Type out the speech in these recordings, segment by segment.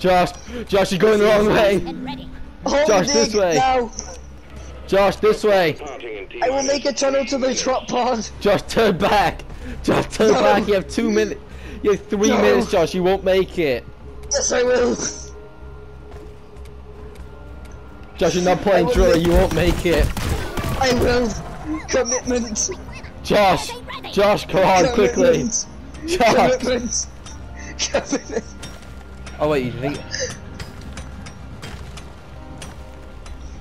Josh, Josh, you're going the wrong way. And Josh, dig this way. Now. Josh, this way. I will make a tunnel to the drop pod. Josh, turn back. Josh, turn No. back. You have two minutes. You have three No. minutes, Josh. You won't make it. Yes, I will. Josh, you're not playing will You won't make it. I will. Commitment. Josh, Josh, come on quickly. Josh. Commitment. Commitment. Oh wait, you think?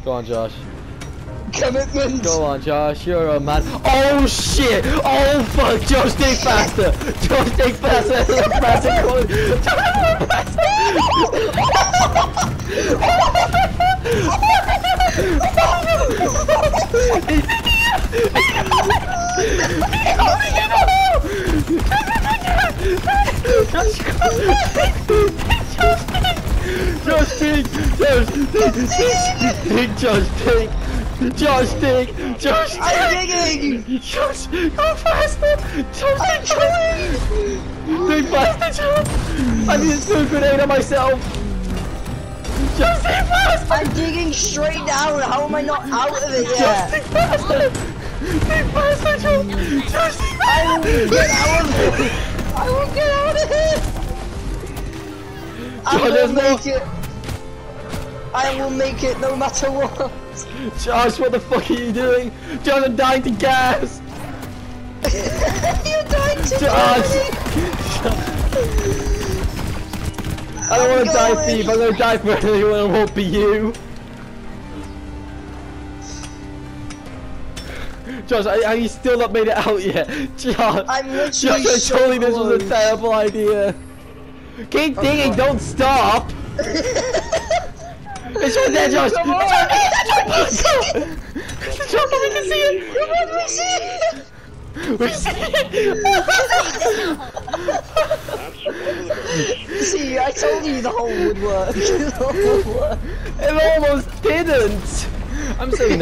Go on, Josh. Commitment. Go on, Josh. You're a man. Oh shit! Oh fuck! Josh, dig faster! Josh, dig faster! faster! Go on. Josh, dig! Josh, dig! Dig, Josh, dig! Josh, dig! Josh, dig! I'm digging. Josh, go faster! Josh, I'm trying. dig faster, Josh! I need to throw a grenade on myself! Josh, dig faster! I'm digging straight down. How am I not out of it Josh, yet? dig faster! Dig faster, Josh! Josh, dig faster! get out of it. I will make it. I will make it no matter what. Josh, what the fuck are you doing? Josh, I'm dying to gas! You're dying to Josh! I don't want to die, going. Steve. I'm gonna die for anyone. It won't be you. Josh, I, I, you still not made it out yet. Josh, I'm literally Josh, I so told you this was a terrible idea. Keep digging, don't stop. it's right there, Josh. It's right there. That's right there. Josh, we can see it. Me see it. We see it. See, I told you the hole would work. the hole would work. It almost didn't. I'm saying.